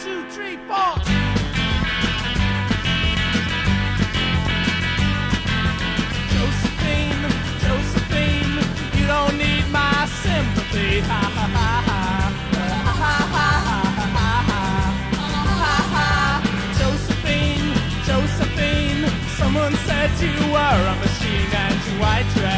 two, three, four. sympathy. Ha ha ha ha. Ha ha ha ha ha ha ha. Josephine, Josephine, someone said you were a machine and you white trash.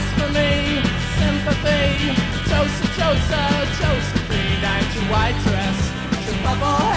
blasphemy, sympathy, toast, toast, toast, free down white dress, to bubble.